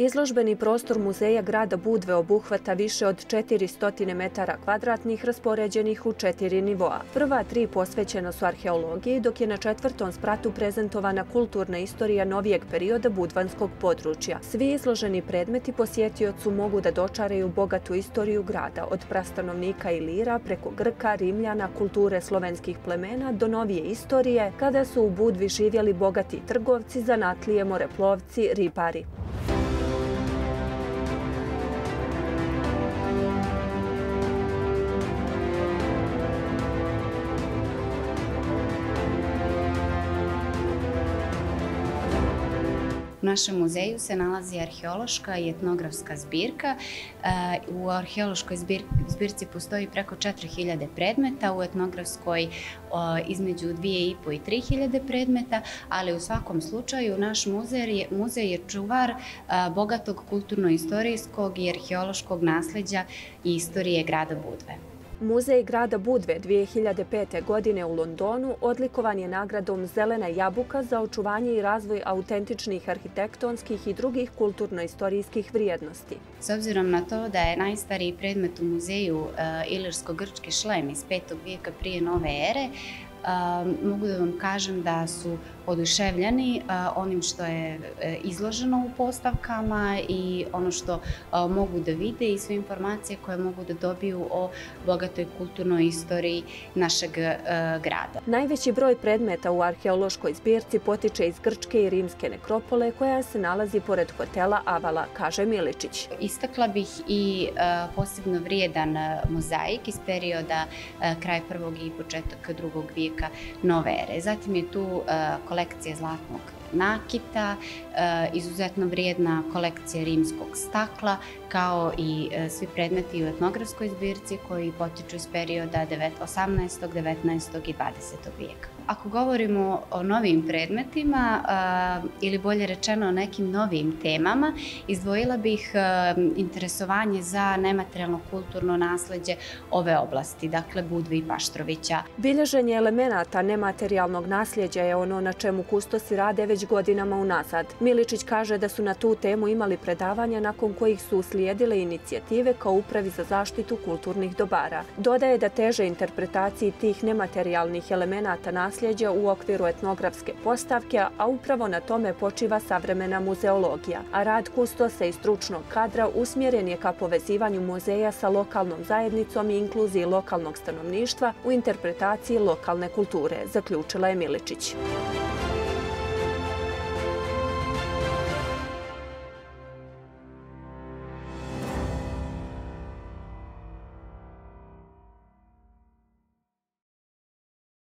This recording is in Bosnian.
Izložbeni prostor muzeja grada Budve obuhvata više od 400 metara kvadratnih raspoređenih u četiri nivoa. Prva tri posvećena su arheologiji, dok je na četvrtom spratu prezentovana kulturna istorija novijeg perioda budvanskog područja. Svi izloženi predmeti posjetiocu mogu da dočaraju bogatu istoriju grada, od prastanovnika i lira preko Grka, Rimljana, kulture slovenskih plemena do novije istorije, kada su u Budvi živjeli bogati trgovci, zanatlije, moreplovci, ribari. U našem muzeju se nalazi arheološka i etnografska zbirka. E, u arheološkoj zbirci postoji preko 4000 predmeta, u etnografskoj između 2500 i 3000 predmeta, ali u svakom slučaju naš muzej je čuvar e, bogatog kulturno-istorijskog i arheološkog nasljeđa i istorije grada Budve. Muzej grada Budve 2005. godine u Londonu odlikovan je nagradom Zelena jabuka za očuvanje i razvoj autentičnih arhitektonskih i drugih kulturno-istorijskih vrijednosti. S obzirom na to da je najstariji predmet u muzeju e, ilirsko-grčki šlem iz 5. vijeka prije nove ere, mogu da vam kažem da su oduševljeni onim što je e, izloženo u postavkama i ono što mogu da vide i sve informacije koje mogu da dobiju o bogatoj kulturnoj istoriji našeg e, grada. Najveći broj predmeta u arheološkoj zbirci potiče iz Grčke i Rimske nekropole koja se nalazi pored hotela Avala, kaže Miličić. Istakla bih i e, posebno vrijedan mozaik iz perioda kraj prvog i početak drugog vijeka nove ere. Zatim je tu eh, kolekcija zlatnog nakita, eh, izuzetno vrijedna kolekcija rimskog stakla, kao i eh, svi predmeti u etnografskoj zbirci koji potiču iz perioda 18., 19. i 20. vijeka. Ako govorimo o novim predmetima eh, ili bolje rečeno o nekim novim temama, izdvojila bih interesovanje za nematerijalno kulturno nasledđe ove oblasti, dakle Budvi i Paštrovića. Bilježenje elemenata nematerijalnog nasljeđa je ono na čemu kustosi rade već već godinama unazad. Miličić kaže da su na tu temu imali predavanja nakon kojih su uslijedile inicijative kao upravi za zaštitu kulturnih dobara. Dodaje da teže interpretaciji tih nematerijalnih elemenata nasljeđa u okviru etnografske postavke, a upravo na tome počiva savremena muzeologija. A rad kustosa i stručnog kadra usmjeren je ka povezivanju muzeja sa lokalnom zajednicom i inkluziji lokalnog stanovništva u interpretaciji lokalne kulture, zaključila je Miličić.